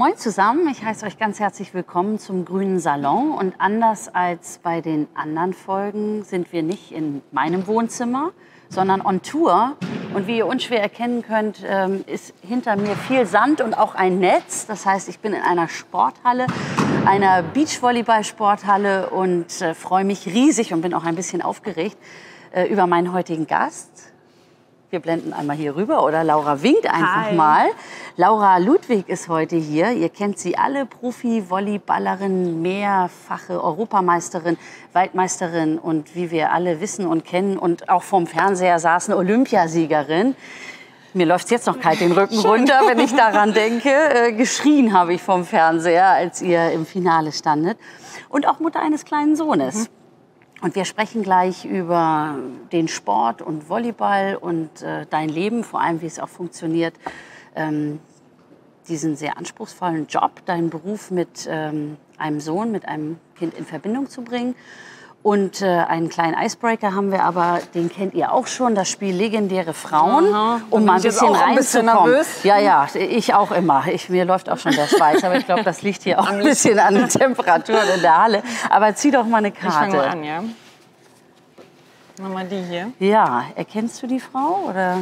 Moin zusammen, ich heiße euch ganz herzlich willkommen zum Grünen Salon. Und anders als bei den anderen Folgen sind wir nicht in meinem Wohnzimmer, sondern on Tour. Und wie ihr unschwer erkennen könnt, ähm, ist hinter mir viel Sand und auch ein Netz. Das heißt, ich bin in einer Sporthalle, einer Beachvolleyball-Sporthalle und äh, freue mich riesig und bin auch ein bisschen aufgeregt äh, über meinen heutigen Gast. Wir blenden einmal hier rüber oder Laura winkt einfach Hi. mal. Laura Ludwig ist heute hier. Ihr kennt sie alle, Profi-Volleyballerin, mehrfache Europameisterin, Weltmeisterin und wie wir alle wissen und kennen und auch vom Fernseher saßen Olympiasiegerin. Mir läuft jetzt noch kalt den Rücken runter, wenn ich daran denke. Äh, geschrien habe ich vom Fernseher, als ihr im Finale standet. Und auch Mutter eines kleinen Sohnes. Und wir sprechen gleich über den Sport und Volleyball und äh, dein Leben, vor allem wie es auch funktioniert, ähm, diesen sehr anspruchsvollen Job, deinen Beruf mit ähm, einem Sohn, mit einem Kind in Verbindung zu bringen. Und äh, einen kleinen Icebreaker haben wir, aber den kennt ihr auch schon, das Spiel Legendäre Frauen, Aha, um mal ein bisschen auch ein bisschen reinzukommen. nervös. Ja, ja, ich auch immer. Ich, mir läuft auch schon der Schweiß, aber ich glaube, das liegt hier auch ein bisschen an den Temperaturen in der Halle. Aber zieh doch mal eine Ich fange Karte. mal an, ja. Machen wir die hier. Ja, erkennst du die Frau oder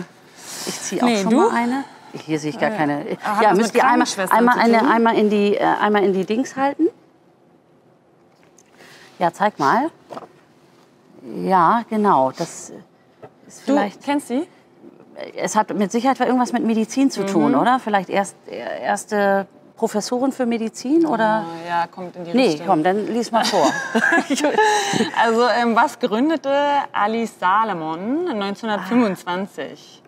ich ziehe auch Nee, schon du? mal eine. Hier sehe ich gar keine. Ah, hat ja, müsst ihr einmal, einmal, eine, einmal, in die, äh, einmal in die Dings halten. Ja, zeig mal. Ja, genau. Das ist Du vielleicht. kennst sie? Es hat mit Sicherheit irgendwas mit Medizin zu tun, Mhm. oder? Vielleicht erst erste Professorin für Medizin oder? Ah, Ja, kommt in die Nee, Richtung. komm, dann lies mal vor. Also, ähm, was gründete Alice Salomon 1925?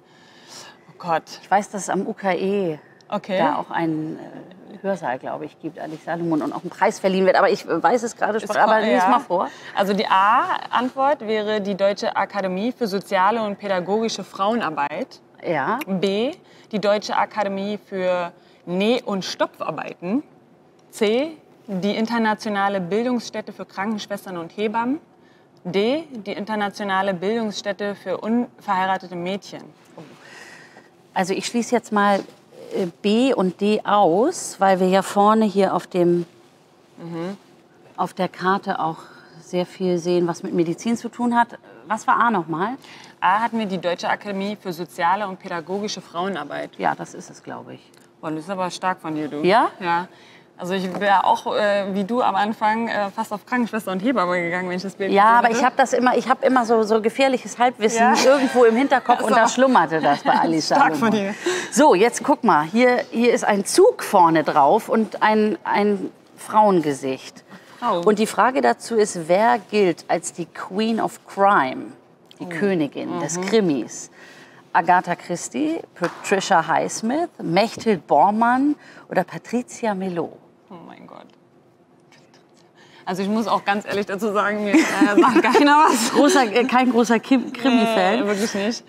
Oh Gott. Ich weiß, dass es am UKE Okay. da auch einen äh, Hörsaal, glaube ich, gibt, Alice Salomon, und auch ein Preis verliehen wird. Aber ich weiß es gerade schon. Aber lies Ja. mal vor. Also die A-Antwort wäre die Deutsche Akademie für soziale und pädagogische Frauenarbeit. Ja. B, die Deutsche Akademie für Näh- und Stopfarbeiten. C, die Internationale Bildungsstätte für Krankenschwestern und Hebammen. D, die Internationale Bildungsstätte für unverheiratete Mädchen. Also ich schließe jetzt mal B und D aus, weil wir ja vorne hier auf dem auf der Karte auch sehr viel sehen, was mit Medizin zu tun hat. Was war A nochmal? A hatten wir die Deutsche Akademie für soziale und pädagogische Frauenarbeit. Ja, das ist es, glaube ich. Boah, das ist aber stark von dir, du. Ja? Ja. Also ich wäre auch, äh, wie du am Anfang, äh, fast auf Krankenschwester und Hebamme gegangen, wenn ich das Bild Ja, aber ich habe das immer, ich habe immer so, so gefährliches Halbwissen Ja. irgendwo im Hinterkopf und da schlummerte das bei Alice Stark von dir. So, jetzt guck mal, hier, hier ist ein Zug vorne drauf und ein, ein Frauengesicht. Frau. Und die Frage dazu ist, wer gilt als die Queen of Crime, die Königin des Krimis? Agatha Christie, Patricia Highsmith, Mechthild Bormann oder Patricia Melot? Oh mein Gott. Also ich muss auch ganz ehrlich dazu sagen, mir äh, sagt keiner was. Großer, äh, kein großer Krimi-Fan. wirklich nicht.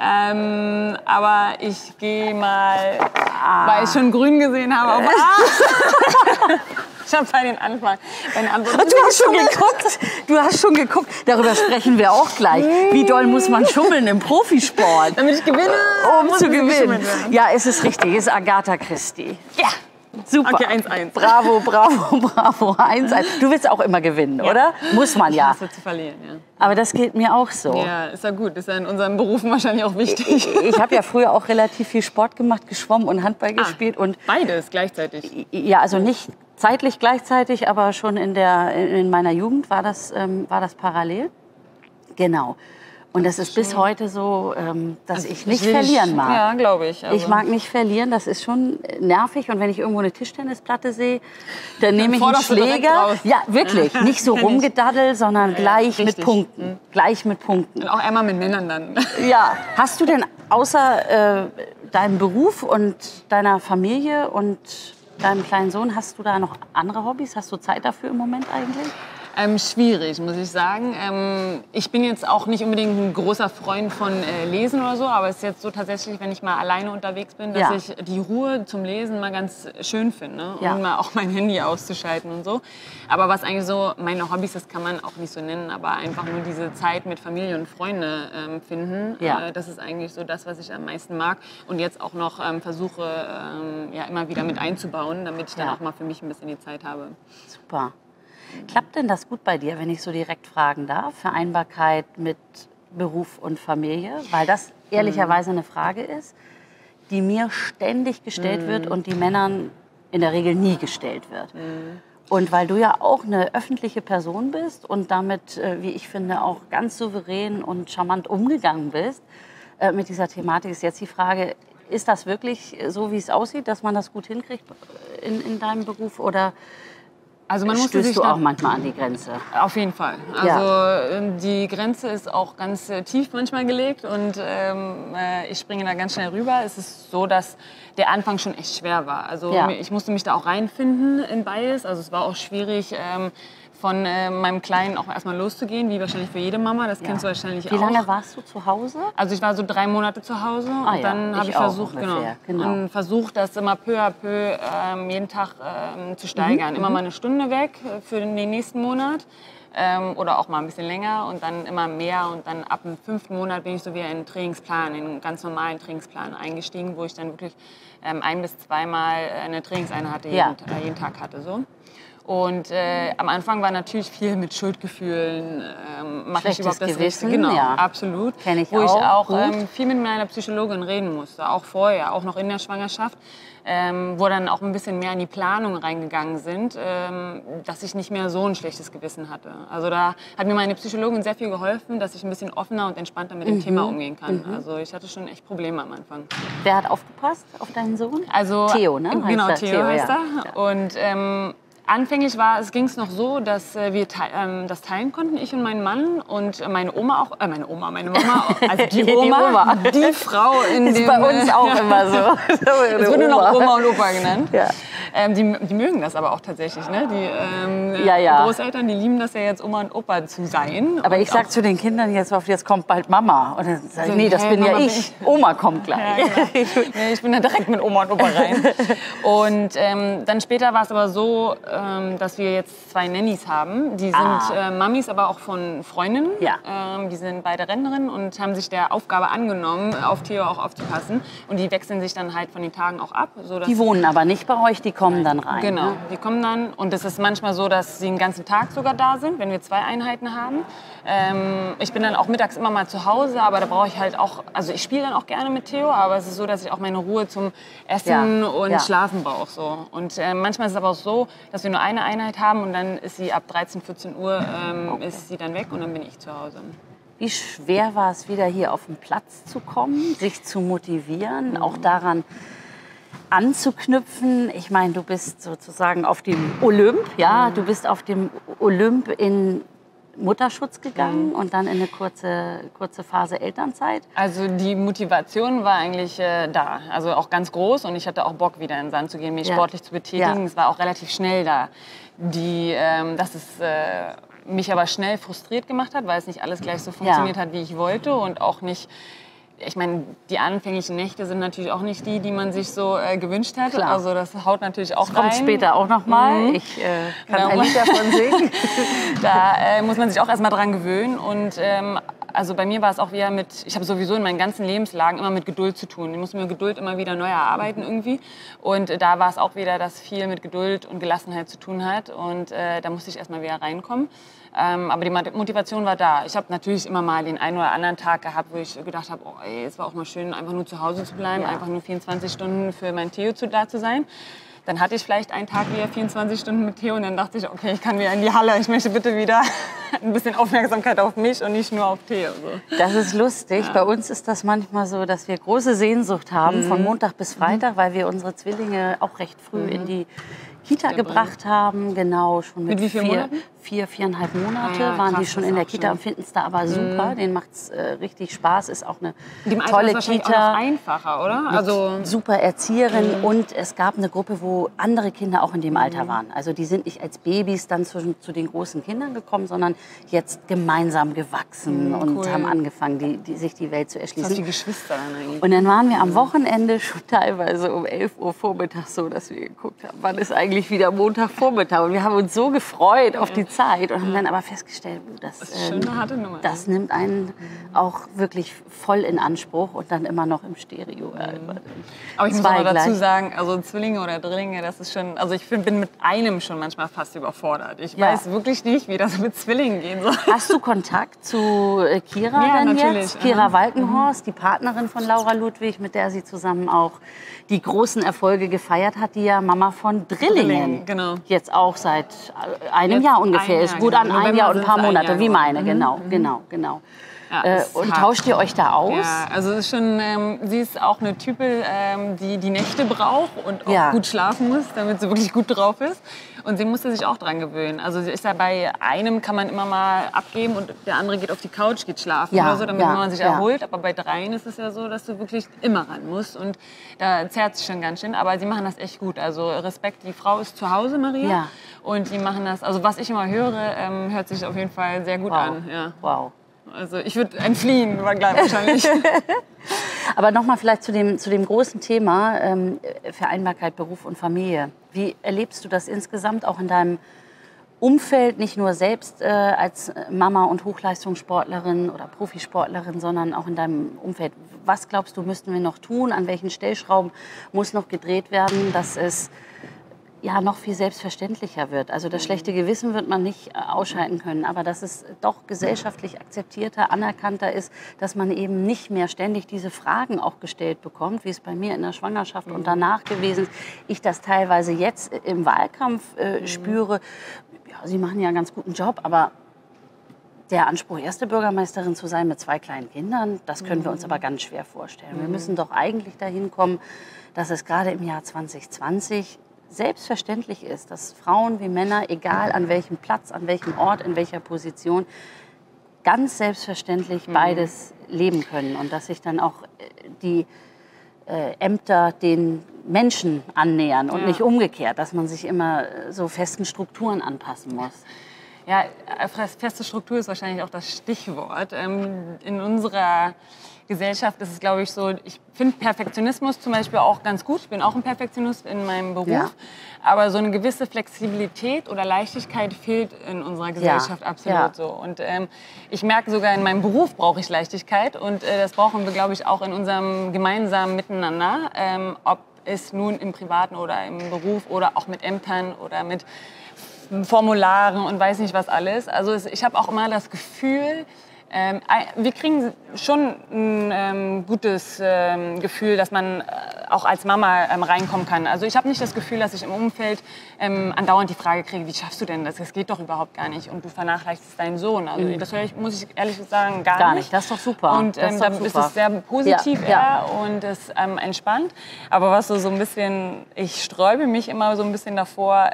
Ähm, aber ich gehe mal, weil ich schon grün gesehen habe, auf A. ich habe bei den Anfang. Bei den Antworten Du hast schon geguckt. Du hast schon geguckt. Darüber sprechen wir auch gleich. Wie doll muss man schummeln im Profisport? Damit ich gewinne, Um zu gewinnen. Ja, es ist richtig. Es ist Agatha Christie. Ja. Super. Okay, 1-1. Bravo, bravo, bravo. 1-1. Du willst auch immer gewinnen, oder? Muss man ja. Wird zu verlieren, ja. Aber das geht mir auch so. Ja, ist ja gut. Ist ja in unseren Berufen wahrscheinlich auch wichtig. Ich habe ja früher auch relativ viel Sport gemacht, geschwommen und Handball gespielt. Und Beides gleichzeitig. ja, also nicht zeitlich gleichzeitig, aber schon in, der, in meiner Jugend war das, ähm, war das parallel. Genau. Und das ist bis heute so, ähm, dass ich nicht verlieren mag. Ja, glaube ich. Also Ich mag nicht verlieren, das ist schon nervig. Und wenn ich irgendwo eine Tischtennisplatte sehe, dann nehme ich einen Schläger. Ja, wirklich. Nicht so rumgedaddel, sondern gleich mit. Punkten. Gleich mit Punkten. Und auch einmal mit Männern dann. Ja. Hast du denn außer äh, deinem Beruf und deiner Familie und deinem kleinen Sohn, hast du da noch andere Hobbys? Hast du Zeit dafür im Moment eigentlich? Ähm, schwierig, muss ich sagen. Ähm, ich bin jetzt auch nicht unbedingt ein großer Freund von äh, Lesen oder so, aber es ist jetzt so tatsächlich, wenn ich mal alleine unterwegs bin, dass Ja. ich die Ruhe zum Lesen mal ganz schön finde. Ne? Ja. Und mal auch mein Handy auszuschalten und so. Aber was eigentlich so meine Hobbys, das kann man auch nicht so nennen, aber einfach nur diese Zeit mit Familie und Freunde ähm, finden. Ja. Äh, das ist eigentlich so das, was ich am meisten mag und jetzt auch noch ähm, versuche, ähm, ja, immer wieder mit einzubauen, damit ich dann auch mal für mich ein bisschen die Zeit habe. Super. Klappt denn das gut bei dir, wenn ich so direkt fragen darf? Vereinbarkeit mit Beruf und Familie? Weil das ehrlicherweise eine Frage ist, die mir ständig gestellt wird und die Männern in der Regel nie gestellt wird. Und weil du ja auch eine öffentliche Person bist und damit, äh, wie ich finde, auch ganz souverän und charmant umgegangen bist äh, mit dieser Thematik, ist jetzt die Frage, ist das wirklich so, wie es aussieht, dass man das gut hinkriegt in, in deinem Beruf oder Also man musste stößt sich du auch manchmal an die Grenze? Auf jeden Fall. Also ähm, die Grenze ist auch ganz äh, tief manchmal gelegt und ähm, äh, ich springe da ganz schnell rüber. Es ist so, dass der Anfang schon echt schwer war. Also Ja. ich musste mich da auch reinfinden in beides. Also es war auch schwierig. Ähm, von äh, meinem Kleinen auch erstmal loszugehen, wie wahrscheinlich für jede Mama. Das kennst du wahrscheinlich Wie auch. lange warst du zu Hause? Also ich war so drei Monate zu Hause Ah und ja, dann ich habe ich auch versucht, genau, genau. versucht, das immer peu à peu ähm, jeden Tag ähm, zu steigern. Mhm, Immer mal eine Stunde weg äh, für den nächsten Monat ähm, oder auch mal ein bisschen länger und dann immer mehr und dann ab dem fünften Monat bin ich so wieder in den Trainingsplan, in einen ganz normalen Trainingsplan eingestiegen, wo ich dann wirklich ähm, ein bis zweimal äh, eine Trainingseinheit jeden, Ja. äh, jeden Tag hatte so. Und äh, am Anfang war natürlich viel mit Schuldgefühlen. Ähm, mache ich überhaupt das Gewissen, Richtige? Genau, ja. absolut. Kenn ich Wo ich auch, auch gut. ähm, viel mit meiner Psychologin reden musste, auch vorher, auch noch in der Schwangerschaft, ähm, wo dann auch ein bisschen mehr in die Planung reingegangen sind, ähm, dass ich nicht mehr so ein schlechtes Gewissen hatte. Also da hat mir meine Psychologin sehr viel geholfen, dass ich ein bisschen offener und entspannter mit dem Mhm. Thema umgehen kann. Also ich hatte schon echt Probleme am Anfang. Wer hat aufgepasst auf deinen Sohn? Also, Theo, ne? Genau. Theo, Theo, heißt ja. er. Und ähm, anfänglich war es ging es noch so, dass äh, wir te ähm, das teilen konnten, ich und mein Mann und meine Oma auch, äh, meine Oma, meine Mama, also die Die Oma, Oma. die Frau in Ist dem, bei uns äh, auch immer so. Es wird nur noch Oma und Opa genannt. Ja. Ähm, die, die mögen das aber auch tatsächlich. Ne? Die ähm, Ja, ja. Großeltern, die lieben das ja jetzt, Oma und Opa zu sein. Aber ich sag zu den Kindern jetzt oft, jetzt kommt bald Mama. Und dann sage ich, So, nee, das hä, bin ja Mama bin ich. Oma kommt gleich. Ja, genau. nee, ich bin da direkt mit Oma und Opa rein. Und ähm, dann später war es aber so, ähm, dass wir jetzt zwei Nannies haben. Die sind Ah. äh, Mamis, aber auch von Freundinnen. Ja. Ähm, die sind beide Rentnerinnen und haben sich der Aufgabe angenommen, auf Theo auch aufzupassen. Und die wechseln sich dann halt von den Tagen auch ab. sodass Die wohnen aber nicht bei euch, die kommen dann rein. Genau, Ne? die kommen dann und es ist manchmal so, dass sie den ganzen Tag sogar da sind, wenn wir zwei Einheiten haben. Ähm, ich bin dann auch mittags immer mal zu Hause, aber da brauche ich halt auch, also ich spiele dann auch gerne mit Theo, aber es ist so, dass ich auch meine Ruhe zum Essen Ja, und ja. Schlafen brauche. So. Und äh, manchmal ist es aber auch so, dass wir nur eine Einheit haben und dann ist sie ab 13, 14 Uhr ähm, ist sie dann weg und dann bin ich zu Hause. Wie schwer war es, wieder hier auf den Platz zu kommen, sich zu motivieren, auch daran anzuknüpfen? Ich meine, du bist sozusagen auf dem Olymp, ja, du bist auf dem Olymp in Mutterschutz gegangen und dann in eine kurze, kurze Phase Elternzeit. Also die Motivation war eigentlich äh, da, also auch ganz groß und ich hatte auch Bock wieder in den Sand zu gehen, mich Ja. sportlich zu betätigen. Ja. Es war auch relativ schnell da. Die, ähm, dass es äh, mich aber schnell frustriert gemacht hat, weil es nicht alles gleich so funktioniert hat, wie ich wollte und auch nicht. Ich meine, die anfänglichen Nächte sind natürlich auch nicht die, die man sich so äh, gewünscht hat. Klar. Also das haut natürlich auch Das kommt rein. später auch noch mal. Mhm. Ich äh, kann Ja, ein Lied davon singen. Da äh, muss man sich auch erstmal dran gewöhnen. Und ähm, also bei mir war es auch wieder mit, ich habe sowieso in meinen ganzen Lebenslagen immer mit Geduld zu tun. Ich muss mir Geduld immer wieder neu erarbeiten irgendwie. Und äh, da war es auch wieder, dass viel mit Geduld und Gelassenheit zu tun hat. Und äh, da musste ich erstmal wieder reinkommen. Ähm, aber die Motivation war da. Ich habe natürlich immer mal den einen oder anderen Tag gehabt, wo ich gedacht habe, oh, ey, es war auch mal schön, einfach nur zu Hause zu bleiben, Ja. einfach nur 24 Stunden für mein Theo zu, da zu sein. Dann hatte ich vielleicht einen Tag wieder 24 Stunden mit Theo und dann dachte ich, okay, ich kann wieder in die Halle. Ich möchte bitte wieder ein bisschen Aufmerksamkeit auf mich und nicht nur auf Theo. So. Das ist lustig. Bei uns ist das manchmal so, dass wir große Sehnsucht haben Mhm. von Montag bis Freitag, weil wir unsere Zwillinge auch recht früh in die Kita Kita gebracht haben. Genau, schon mit, Mit wie vielen vier, Monaten? Vier, viereinhalb Monate Ah ja, waren krass, die schon in der Kita schön. und finden es da aber super. Denen macht es äh, richtig Spaß, ist auch eine Dem tolle ist Kita. auch noch einfacher, oder? Also super Erzieherin und es gab eine Gruppe, wo andere Kinder auch in dem Alter waren. Also die sind nicht als Babys dann zu, zu den großen Kindern gekommen, sondern jetzt gemeinsam gewachsen und cool. haben angefangen, die, die, sich die Welt zu das die erschließen. Geschwister dann eigentlich. Und dann waren wir am Wochenende schon teilweise um 11 Uhr vormittags so, dass wir geguckt haben, wann ist eigentlich wieder Montagvormittag. Und wir haben uns so gefreut auf die Zeit und haben dann aber festgestellt, uh, das, Das ist schon eine harte Nummer. das nimmt einen auch wirklich voll in Anspruch und dann immer noch im Stereo. äh, Aber ich muss auch dazu gleich. sagen, also Zwillinge oder Drillinge, das ist schon, also ich bin mit einem schon manchmal fast überfordert. Ich Ja. weiß wirklich nicht, wie das mit Zwillingen gehen soll. Hast du Kontakt zu äh, Kira Ja, denn natürlich. jetzt? Kira Aha. Walkenhorst, die Partnerin von Laura Ludwig, mit der sie zusammen auch die großen Erfolge gefeiert hat, die ja Mama von Drillingen. Drillingen, genau. Jetzt auch seit äh, einem Jetzt Jahr ein ungefähr ist. Gut genau. an ein Jahr und ein paar ein Monate, Jahr wie meine, genau, genau, genau. Ja, Äh, und tauscht ihr euch da aus? Ja, also es ist schon, ähm, sie ist auch eine Type, ähm, die die Nächte braucht und auch Ja. gut schlafen muss, damit sie wirklich gut drauf ist. Und sie musste sich auch dran gewöhnen. Also sie ist ja bei einem kann man immer mal abgeben und der andere geht auf die Couch, geht schlafen Ja, oder so, damit ja, man sich erholt. Aber bei dreien ist es ja so, dass du wirklich immer ran musst und da zerrt sich schon ganz schön. Aber sie machen das echt gut. Also Respekt, die Frau ist zu Hause, Maria. Ja. Und die machen das, also was ich immer höre, ähm, hört sich auf jeden Fall sehr gut Wow. an. Ja. wow. Also ich würde entfliehen, war gleich wahrscheinlich. Aber nochmal vielleicht zu dem, zu dem großen Thema ähm, Vereinbarkeit Beruf und Familie. Wie erlebst du das insgesamt auch in deinem Umfeld, nicht nur selbst äh, als Mama und Hochleistungssportlerin oder Profisportlerin, sondern auch in deinem Umfeld? Was glaubst du, müssten wir noch tun? An welchen Stellschrauben muss noch gedreht werden, dass es ja noch viel selbstverständlicher wird. Also das schlechte Gewissen wird man nicht äh, ausschalten können, aber dass es doch gesellschaftlich akzeptierter, anerkannter ist, dass man eben nicht mehr ständig diese Fragen auch gestellt bekommt, wie es bei mir in der Schwangerschaft und danach gewesen ist. Ich das teilweise jetzt im Wahlkampf äh, spüre. Ja, Sie machen ja einen ganz guten Job, aber der Anspruch, erste Bürgermeisterin zu sein mit zwei kleinen Kindern, das können wir uns aber ganz schwer vorstellen. Wir müssen doch eigentlich dahin kommen, dass es gerade im Jahr 2020 selbstverständlich ist, dass Frauen wie Männer, egal an welchem Platz, an welchem Ort, in welcher Position, ganz selbstverständlich beides leben können und dass sich dann auch äh, die äh, Ämter den Menschen annähern und Ja. nicht umgekehrt, dass man sich immer äh, so festen Strukturen anpassen muss. Ja, äh, feste Struktur ist wahrscheinlich auch das Stichwort. Ähm, In unserer Gesellschaft ist es, glaube ich, so, ich finde Perfektionismus zum Beispiel auch ganz gut. Ich bin auch ein Perfektionist in meinem Beruf. Ja. Aber so eine gewisse Flexibilität oder Leichtigkeit fehlt in unserer Gesellschaft absolut ja. so. Und ähm, ich merke sogar in meinem Beruf brauche ich Leichtigkeit. Und äh, das brauchen wir, glaube ich, auch in unserem gemeinsamen Miteinander. Ähm, ob es nun im Privaten oder im Beruf oder auch mit Ämtern oder mit Formularen und weiß nicht was alles. Also es, ich habe auch immer das Gefühl, ähm, wir kriegen schon ein ähm, gutes ähm, Gefühl, dass man äh, auch als Mama ähm, reinkommen kann. Also ich habe nicht das Gefühl, dass ich im Umfeld ähm, andauernd die Frage kriege, wie schaffst du denn das? Das geht doch überhaupt gar nicht und du vernachlässigst deinen Sohn. Also das höre ich, muss ich ehrlich sagen, gar, Mhm. Gar nicht. Das ist doch super. Und Das ähm, ist da doch ist super. es sehr positiv Ja, ja. und ähm, entspannt. Aber was so, so ein bisschen, ich sträube mich immer so ein bisschen davor,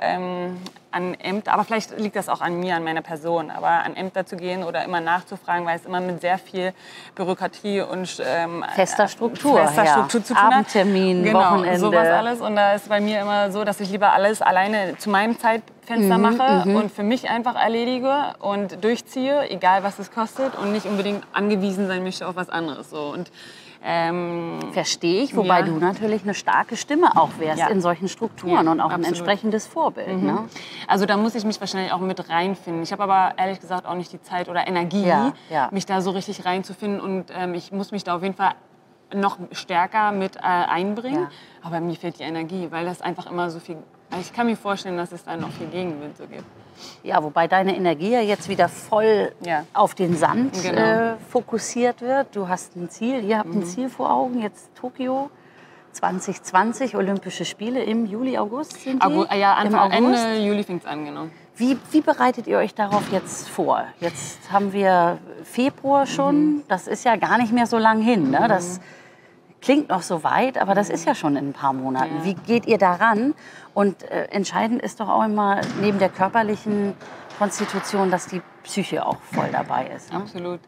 an Ämter, aber vielleicht liegt das auch an mir, an meiner Person, aber an Ämter zu gehen oder immer nachzufragen, weil es immer mit sehr viel Bürokratie und ähm, Fester Struktur, fester ja. Struktur zu tun hat. Abendtermin, genau, Wochenende. sowas alles. Und da ist bei mir immer so, dass ich lieber alles alleine zu meinem Zeitfenster mache und für mich einfach erledige und durchziehe, egal was es kostet und nicht unbedingt angewiesen sein möchte auf was anderes. So. Und, ähm, Verstehe ich, wobei Ja. du natürlich eine starke Stimme auch wärst Ja. in solchen Strukturen Ja, und auch ein absolut. Mhm. entsprechendes Vorbild. Ne? Also da muss ich mich wahrscheinlich auch mit reinfinden. Ich habe aber ehrlich gesagt auch nicht die Zeit oder Energie, mich da so richtig reinzufinden. Und ähm, ich muss mich da auf jeden Fall noch stärker mit äh, einbringen. Aber mir fehlt die Energie, weil das einfach immer so viel... Ich kann mir vorstellen, dass es dann noch viel Gegenwind so gibt. Ja, wobei deine Energie ja jetzt wieder voll Ja. auf den Sand Genau. äh, fokussiert wird. Du hast ein Ziel, ihr habt ein Ziel vor Augen, jetzt Tokio 2020, Olympische Spiele im Juli, August sind die? Ja, Anfang, August? Ende Juli fängt es an, genau. Wie, wie bereitet ihr euch darauf jetzt vor? Jetzt haben wir Februar schon, das ist ja gar nicht mehr so lang hin. Ne? Das klingt noch so weit, aber das ist ja schon in ein paar Monaten. Ja. Wie geht ihr daran? Und äh, entscheidend ist doch auch immer neben der körperlichen Konstitution, dass die Psyche auch voll dabei ist. Ne? Absolut.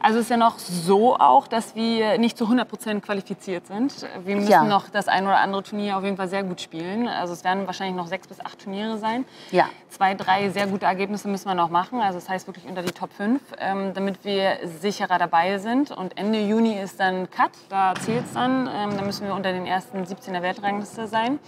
Also es ist ja noch so auch, dass wir nicht zu 100 Prozent qualifiziert sind. Wir müssen Ja. noch das ein oder andere Turnier auf jeden Fall sehr gut spielen. Also es werden wahrscheinlich noch sechs bis acht Turniere sein. Ja. Zwei, drei sehr gute Ergebnisse müssen wir noch machen. Also das heißt wirklich unter die Top 5, ähm, damit wir sicherer dabei sind. Und Ende Juni ist dann Cut, da zählt es dann. Ähm, da müssen wir unter den ersten 17 der Weltrangliste sein.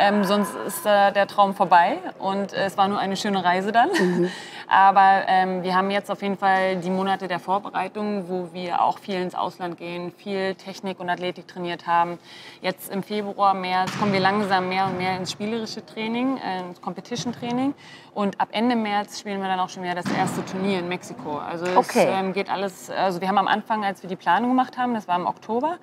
Ähm, sonst ist äh, der Traum vorbei und äh, es war nur eine schöne Reise dann. Aber ähm, wir haben jetzt auf jeden Fall die Monate der Vorbereitung, wo wir auch viel ins Ausland gehen, viel Technik und Athletik trainiert haben. Jetzt im Februar, März kommen wir langsam mehr und mehr ins spielerische Training, äh, ins Competition-Training. Und ab Ende März spielen wir dann auch schon wieder das erste Turnier in Mexiko. Also es Okay. ähm, geht alles, also wir haben am Anfang, als wir die Planung gemacht haben, das war im Oktober,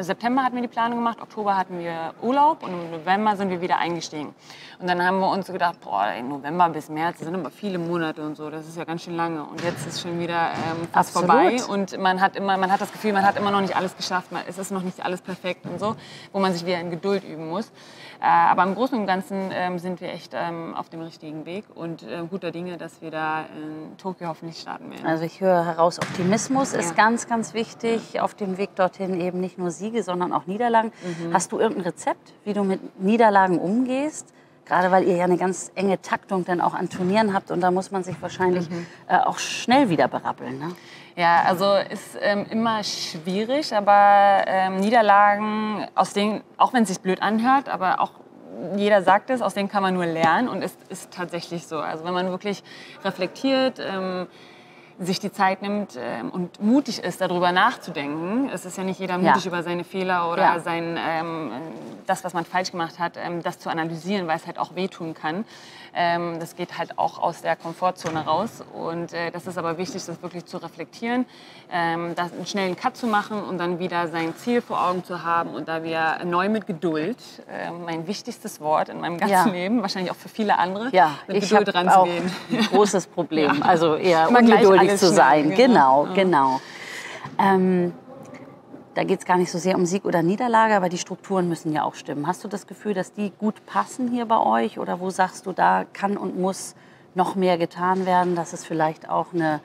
September hatten wir die Planung gemacht, Oktober hatten wir Urlaub und im November sind wir wieder eingestiegen. Und dann haben wir uns gedacht, boah, November bis März, das sind aber viele Monate und so, das ist ja ganz schön lange. Und jetzt ist schon wieder ähm, fast Absolut. vorbei und man hat, immer, man hat das Gefühl, man hat immer noch nicht alles geschafft, man, es ist noch nicht alles perfekt und so, wo man sich wieder in Geduld üben muss. Äh, aber im Großen und Ganzen ähm, sind wir echt ähm, auf dem richtigen Weg und äh, guter Dinge, dass wir da in Tokio hoffentlich starten werden. Also ich höre heraus, Optimismus ist Ja. ganz, ganz wichtig. Auf dem Weg dorthin eben nicht nur Siege, sondern auch Niederlagen. Mhm. Hast du irgendein Rezept, wie du mit Niederlagen umgehst? Gerade weil ihr ja eine ganz enge Taktung dann auch an Turnieren habt und da muss man sich wahrscheinlich Mhm. äh, auch schnell wieder berappeln. Ne? Ja, also ist ähm, immer schwierig, aber ähm, Niederlagen, aus denen, auch wenn es sich blöd anhört, aber auch jeder sagt es, aus denen kann man nur lernen und es ist tatsächlich so. Also wenn man wirklich reflektiert, ähm, sich die Zeit nimmt ähm, und mutig ist, darüber nachzudenken. Es ist ja nicht jeder Ja. mutig über seine Fehler oder Ja. sein, ähm, das, was man falsch gemacht hat, ähm, das zu analysieren, weil es halt auch wehtun kann. Ähm, das geht halt auch aus der Komfortzone raus. Und äh, das ist aber wichtig, das wirklich zu reflektieren, ähm, das einen schnellen Cut zu machen und dann wieder sein Ziel vor Augen zu haben und da wieder neu mit Geduld, äh, mein wichtigstes Wort in meinem ganzen Ja. Leben, wahrscheinlich auch für viele andere, Ja, mit ich Geduld ranzugehen. ein großes Problem. Also eher Immer ungeduldig zu sein. genau. Genau, genau. Ähm, da geht es gar nicht so sehr um Sieg oder Niederlage, aber die Strukturen müssen ja auch stimmen. Hast du das Gefühl, dass die gut passen hier bei euch? Oder wo sagst du, da kann und muss noch mehr getan werden? Das ist vielleicht auch eine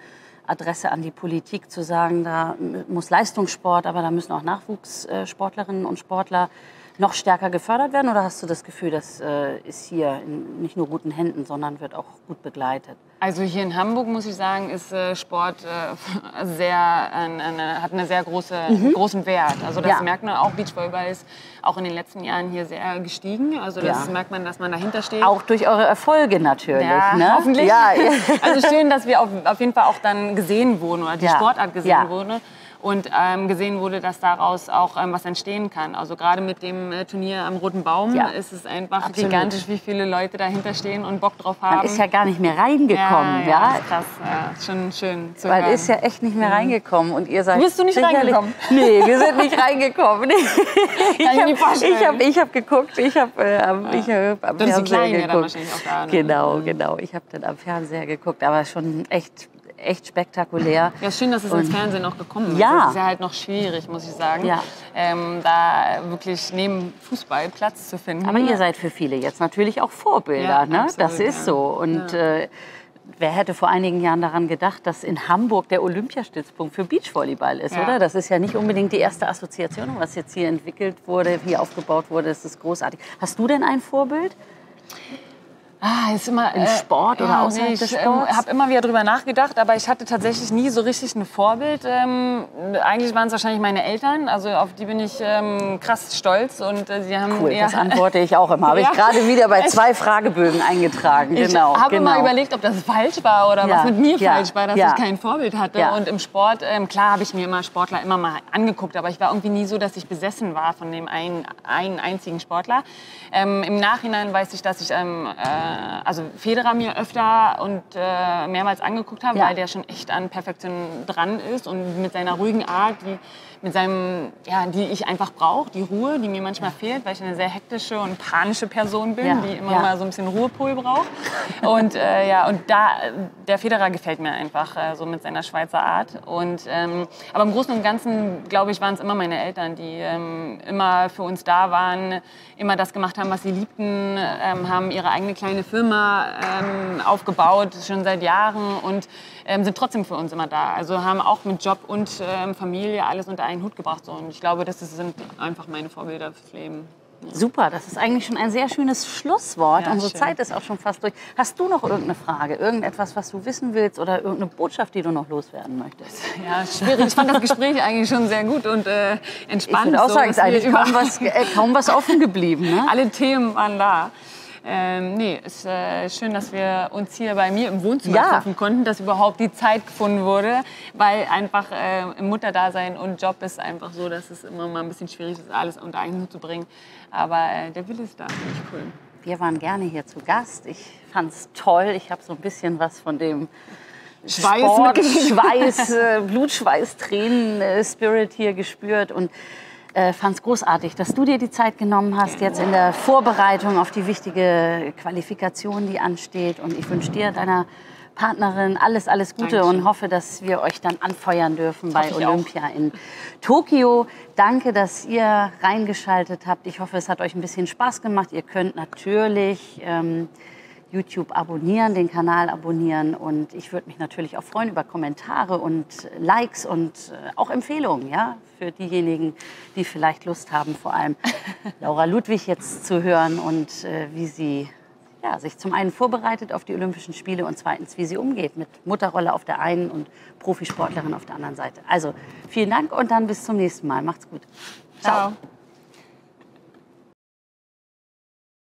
Adresse an die Politik zu sagen, da muss Leistungssport, aber da müssen auch Nachwuchssportlerinnen und Sportler noch stärker gefördert werden? Oder hast du das Gefühl, das äh, ist hier in nicht nur guten Händen, sondern wird auch gut begleitet? Also hier in Hamburg muss ich sagen, ist äh, Sport äh, sehr, ein- eine, hat einen sehr große, großen Wert. Also das Mhm. Ja. merkt man auch. Beachvolleyball ist auch in den letzten Jahren hier sehr gestiegen. Also das Ja. merkt man, dass man dahinter steht. Auch durch eure Erfolge natürlich. ja, ne? hoffentlich. Ja, Also schön, dass wir auf, auf jeden Fall auch dann gesehen wurden oder die. Sportart gesehen wurde. Und ähm, gesehen wurde, dass daraus auch ähm, was entstehen kann. Also gerade mit dem äh, Turnier am Roten Baum Ja. ist es einfach Absolut. gigantisch, wie viele Leute dahinter stehen und Bock drauf haben. Man ist ja gar nicht mehr reingekommen, ja. ja, ist krass. Ja, ist schon schön zu Weil hören. ist ja echt nicht mehr reingekommen und ihr seid Bist du nicht reingekommen? Nee, wir sind nicht reingekommen. ich habe ich hab, ich hab geguckt, ich habe äh, am, ich hab am ist die Fernseher Kleine ja dann geguckt. wahrscheinlich auch da, ne? Genau, genau. Ich habe dann am Fernseher geguckt, aber schon echt, echt spektakulär. Ja, schön, dass es ins Und- Fernsehen noch gekommen ist. Ja. Das ist ja halt noch schwierig, muss ich sagen, Ja. ähm, da wirklich neben Fußball Platz zu finden. Aber ihr seid für viele jetzt natürlich auch Vorbilder, Ja, ne? absolut, das ist so. Und äh, wer hätte vor einigen Jahren daran gedacht, dass in Hamburg der Olympiastützpunkt für Beachvolleyball ist, Ja. oder? Das ist ja nicht unbedingt die erste Assoziation, was jetzt hier entwickelt wurde, hier aufgebaut wurde. Das ist großartig. Hast du denn ein Vorbild? Ah, ist immer, Im Sport oder außerhalb ich, des ähm, Sports? habe immer wieder drüber nachgedacht, aber ich hatte tatsächlich nie so richtig ein Vorbild. Ähm, eigentlich waren es wahrscheinlich meine Eltern, also auf die bin ich ähm, krass stolz und äh, sie haben Cool, eher, das antworte ich auch immer. Habe Ja. ich gerade wieder bei zwei Fragebögen eingetragen. Ich Genau, habe genau. immer überlegt, ob das falsch war oder Ja, was mit mir ja, falsch war, dass ja. ich kein Vorbild hatte. Ja. Und im Sport, ähm, klar habe ich mir immer Sportler immer mal angeguckt, aber ich war irgendwie nie so, dass ich besessen war von dem einen, einen einzigen Sportler. Ähm, Im Nachhinein weiß ich, dass ich ähm, äh, also Federer mir öfter und äh, mehrmals angeguckt habe, Ja. weil der schon echt an Perfektion dran ist und mit seiner ruhigen Art, die mit seinem, ja, die ich einfach brauche, die Ruhe, die mir manchmal fehlt, weil ich eine sehr hektische und panische Person bin, Ja, die immer ja. mal so ein bisschen Ruhepol braucht. Und äh, ja, und da, der Federer gefällt mir einfach äh, so mit seiner Schweizer Art. Und, ähm, aber im Großen und Ganzen, glaube ich, waren es immer meine Eltern, die ähm, immer für uns da waren, immer das gemacht haben, was sie liebten, ähm, haben ihre eigene kleine eine Firma ähm, aufgebaut, schon seit Jahren und ähm, sind trotzdem für uns immer da. Also haben auch mit Job und ähm, Familie alles unter einen Hut gebracht. Und ich glaube, das sind einfach meine Vorbilder fürs Leben. Super, das ist eigentlich schon ein sehr schönes Schlusswort. Ja, Unsere schön. Zeit ist auch schon fast durch. Hast du noch irgendeine Frage, irgendetwas, was du wissen willst oder irgendeine Botschaft, die du noch loswerden möchtest? Ja, schwierig. Ich fand das Gespräch eigentlich schon sehr gut und äh, Ich entspannt. würde auch so, sagen, es ist eigentlich kaum was, äh, kaum was offen geblieben. Ne? Alle Themen waren da. Ähm, nee, es ist äh, schön, dass wir uns hier bei mir im Wohnzimmer Ja. treffen konnten, dass überhaupt die Zeit gefunden wurde, weil einfach äh, im Mutterdasein und Job ist einfach so, dass es immer mal ein bisschen schwierig ist, alles unter einen Hut zu bringen. Aber äh, der Wille ist da, finde ich cool. Wir waren gerne hier zu Gast. Ich fand es toll. Ich habe so ein bisschen was von dem Schweiß Sport. Schweiß, äh, Blutschweiß, Tränen, äh, Spirit hier gespürt und äh, fand es großartig, dass du dir die Zeit genommen hast, jetzt in der Vorbereitung auf die wichtige Qualifikation, die ansteht. Und ich wünsche dir, deiner Partnerin, alles, alles Gute Dankeschön. und hoffe, dass wir euch dann anfeuern dürfen bei ich auch. Olympia in Tokio. Danke, dass ihr reingeschaltet habt. Ich hoffe, es hat euch ein bisschen Spaß gemacht. Ihr könnt natürlich ähm, YouTube abonnieren, den Kanal abonnieren und ich würde mich natürlich auch freuen über Kommentare und Likes und äh, auch Empfehlungen, ja, für diejenigen, die vielleicht Lust haben, vor allem Laura Ludwig jetzt zu hören und äh, wie sie ja, sich zum einen vorbereitet auf die Olympischen Spiele und zweitens, wie sie umgeht mit Mutterrolle auf der einen und Profisportlerin auf der anderen Seite. Also vielen Dank und dann bis zum nächsten Mal. Macht's gut. Ciao.